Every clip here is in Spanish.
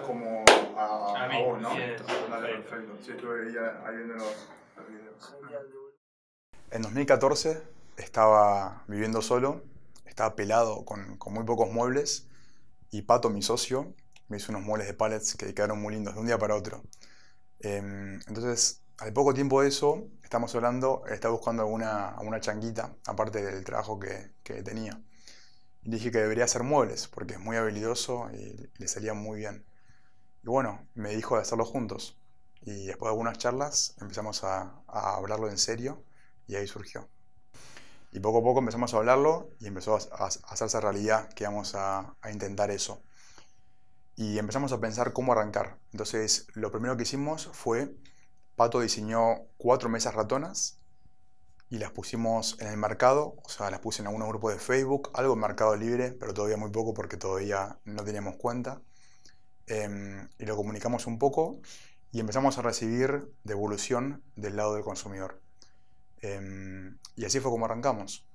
como a, A mí, vos, ¿no? sí, Dale, perfecto. Sí, estuve ahí, ahí viendo los, los videos. En 2014 estaba viviendo solo, estaba pelado con, con muy pocos muebles y Pato, mi socio, me hizo unos muebles de pallets que quedaron muy lindos de un día para otro. Em, entonces, al poco tiempo de eso, estamos hablando, estaba buscando alguna, alguna changuita, aparte del trabajo que, que tenía. Y dije que debería hacer muebles, porque es muy habilidoso y le salía muy bien. Y bueno, me dijo de hacerlo juntos. Y después de algunas charlas empezamos a, hablarlo en serio y ahí surgió. Y poco a poco empezamos a hablarlo y empezó a, a- a hacerse realidad que íbamos a, a intentar eso. Y empezamos a pensar cómo arrancar. Entonces, lo primero que hicimos fue, Pato diseñó cuatro mesas ratonas y las pusimos en el mercado, o sea, las puse en algunos grupos de Facebook, algo en Mercado Libre, pero todavía muy poco porque todavía no teníamos cuenta. Em, y lo comunicamos un poco y empezamos a recibir devolución del lado del consumidor. Em, y así fue como arrancamos.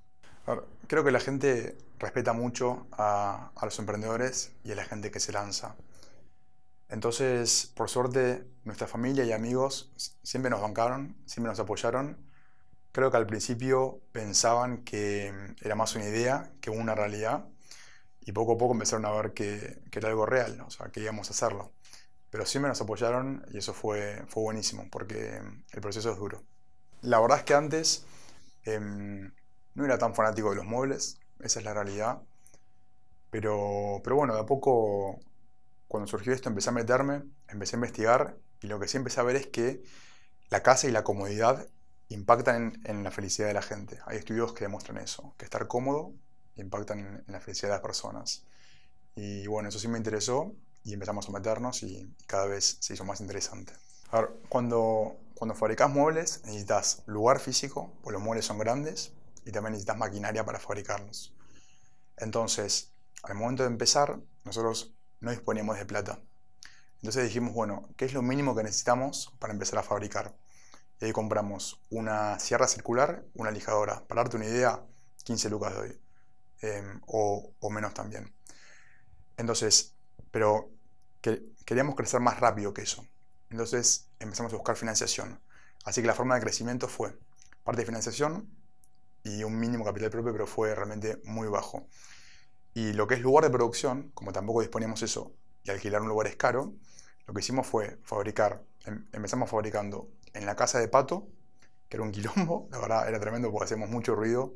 A ver, creo que la gente respeta mucho a, a los emprendedores y a la gente que se lanza. Entonces, por suerte, nuestra familia y amigos siempre nos bancaron, siempre nos apoyaron. Creo que al principio pensaban que mm, era más una idea que una realidad y poco a poco empezaron a ver que, que era algo real, o sea, que íbamos a hacerlo. Pero siempre nos apoyaron y eso fue, fue buenísimo porque mm, el proceso es duro. La verdad es que antes em, no era tan fanático de los muebles, esa es la realidad. Pero, pero bueno, de a poco, cuando surgió esto, empecé a meterme, empecé a investigar y lo que sí empecé a ver es que la casa y la comodidad impactan en la felicidad de la gente. Hay estudios que demuestran eso, que estar cómodo impacta en, en la felicidad de las personas. Y bueno, eso sí me interesó y empezamos a meternos y cada vez se hizo más interesante. A ver, cuando, cuando fabricas muebles necesitas lugar físico, pues los muebles son grandes y también necesitas maquinaria para fabricarlos. Entonces, al momento de empezar, nosotros no disponíamos de plata. Entonces dijimos, bueno, ¿qué es lo mínimo que necesitamos para empezar a fabricar? Y ahí compramos una sierra circular, una lijadora. Para darte una idea, 15 lucas de hoy. Em, o, menos también. Entonces, pero que, queríamos crecer más rápido que eso. Entonces empezamos a buscar financiación. Así que la forma de crecimiento fue parte de financiación y un mínimo capital propio, pero fue realmente muy bajo. Y lo que es lugar de producción, como tampoco disponíamos eso y alquilar un lugar es caro, lo que hicimos fue fabricar, em- empezamos fabricando en la casa de Pato, que era un quilombo, la verdad era tremendo porque hacíamos mucho ruido,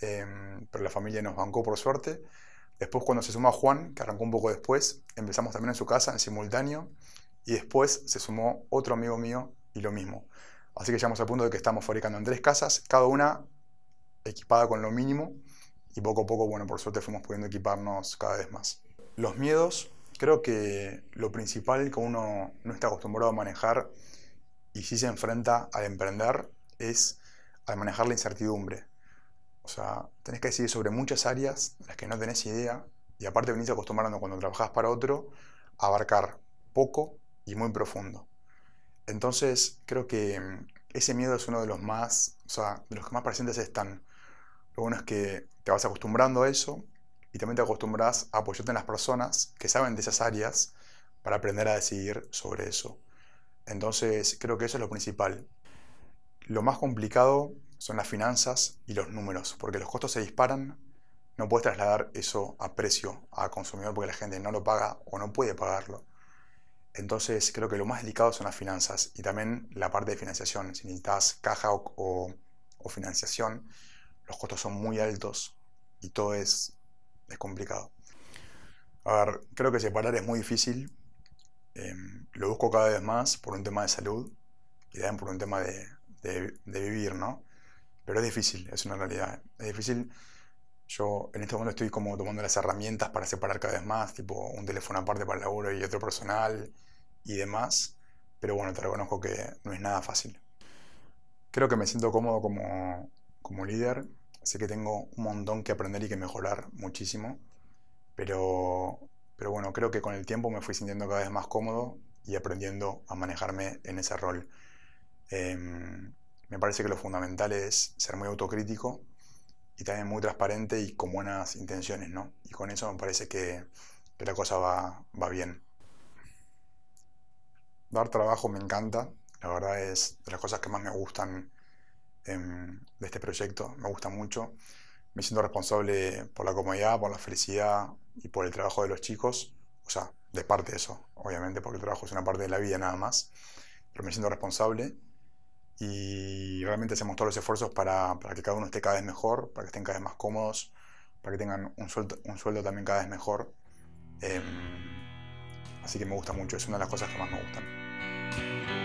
em, pero la familia nos bancó por suerte. Después cuando se sumó Juan, que arrancó un poco después, empezamos también en su casa en simultáneo y después se sumó otro amigo mío y lo mismo. Así que llegamos al punto de que estamos fabricando en tres casas, cada una equipada con lo mínimo y poco a poco, bueno, por suerte fuimos pudiendo equiparnos cada vez más. Los miedos, creo que lo principal que uno no está acostumbrado a manejar y sí se enfrenta al emprender es al manejar la incertidumbre. O sea, tenés que decidir sobre muchas áreas en las que no tenés idea y aparte venís acostumbrando cuando trabajás para otro a abarcar poco y muy profundo. Entonces, creo que mm, ese miedo es uno de los más, o sea, de los que más presentes están. Lo bueno es que te vas acostumbrando a eso y también te acostumbras a apoyarte en las personas que saben de esas áreas para aprender a decidir sobre eso. Entonces, creo que eso es lo principal. Lo más complicado son las finanzas y los números, porque los costos se disparan. No puedes trasladar eso a precio a consumidor porque la gente no lo paga o no puede pagarlo. Entonces creo que lo más delicado son las finanzas y también la parte de financiación. Si necesitas caja o, o- o financiación, los costos son muy altos y todo es, es complicado. A ver, creo que separar es muy difícil. Em, lo busco cada vez más por un tema de salud y también por un tema de, vivir, ¿no? Pero es difícil, es una realidad. Es difícil. Yo en este momento estoy como tomando las herramientas para separar cada vez más, tipo un teléfono aparte para el laburo y otro personal y demás. Pero bueno, te reconozco que no es nada fácil. Creo que me siento cómodo como, como líder. Sé que tengo un montón que aprender y que mejorar muchísimo. Pero, pero bueno, creo que con el tiempo me fui sintiendo cada vez más cómodo y aprendiendo a manejarme en ese rol. Em, me parece que lo fundamental es ser muy autocrítico y también muy transparente y con buenas intenciones, ¿no? Y con eso me parece que, la cosa va, va bien. dar trabajo me encanta. La verdad es de las cosas que más me gustan em, de este proyecto. Me gusta mucho. Me siento responsable por la comodidad, por la felicidad y por el trabajo de los chicos. O sea, de parte de eso, obviamente, porque el trabajo es una parte de la vida nada más. Pero me siento responsable y realmente hacemos todos los esfuerzos para, para que cada uno esté cada vez mejor, para que estén cada vez más cómodos, para que tengan un sueldo, un sueldo también cada vez mejor. Em, así que me gusta mucho, es una de las cosas que más me gustan.